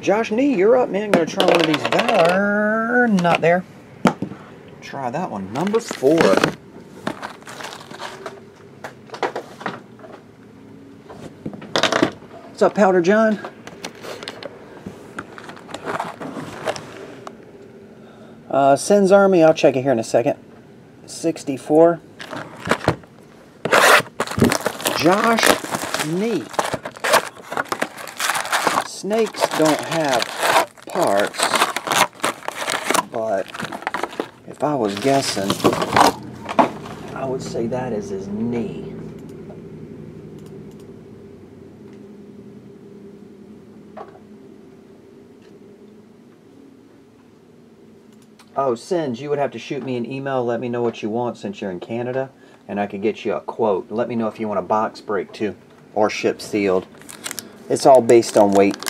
Josh Nee, you're up, man. Gonna try one of these Valor. Not there. Try that one. Number four. What's up, Powder John? Uh, Sins Army, I'll check it here in a second. 64. Josh Nee. Snakes don't have parts, but if I was guessing, I would say that is his knee. Oh, Sins, you would have to shoot me an email, let me know what you want since you're in Canada, and I could get you a quote. Let me know if you want a box break too, or ship sealed. It's all based on weight.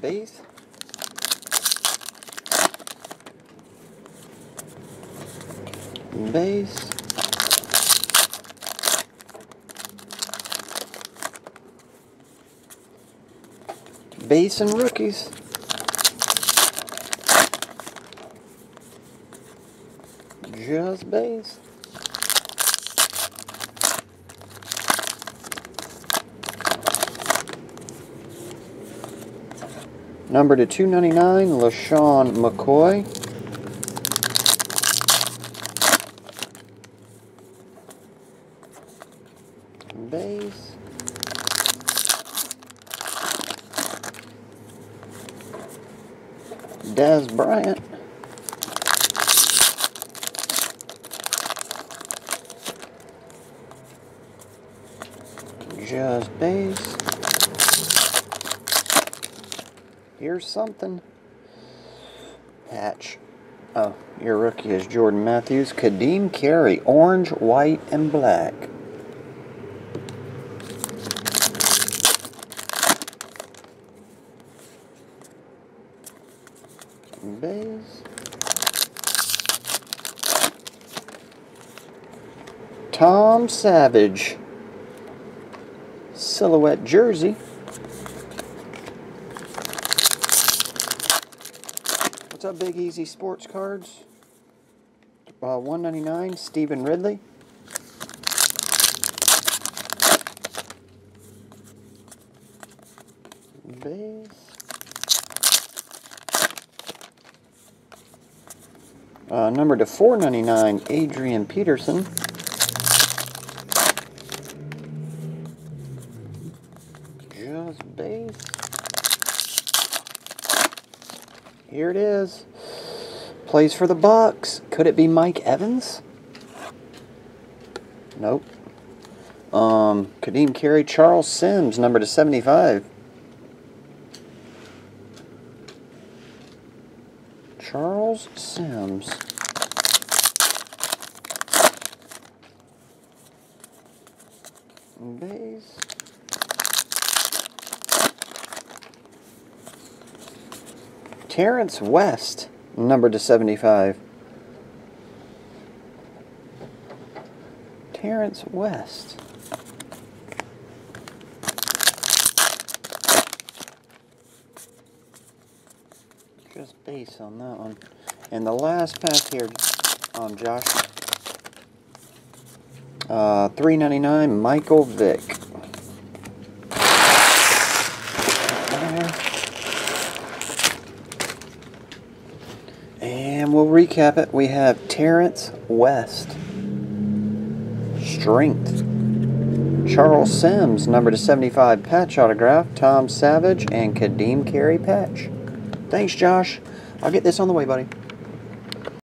Base. Base. Base and rookies. Just base. Number to 299, LeSean McCoy. Base. Dez Bryant. Just base. Here's something. Hatch. Oh, your rookie is Jordan Matthews. Ka'Deem Carey, orange, white, and black. Base. Tom Savage. Silhouette jersey. What's up, Big Easy Sports Cards? Uh, 199 Stevan Ridley. Base. Uh, number to 499 Adrian Peterson. Just base. Here it is. Plays for the Bucks. Could it be Mike Evans? Nope. Um, Ka'Deem Carey, Charles Sims, number to 75. Charles Sims. Base. Terrance West, number to 75. Terrance West. Just base on that one. And the last pack here, um, Josh. Uh, 399 Michael Vick. And we'll recap it. We have Terrance West. Strength. Charles Sims, number to 75 patch autograph. Tom Savage and Ka'Deem Carey patch. Thanks, Josh. I'll get this on the way, buddy.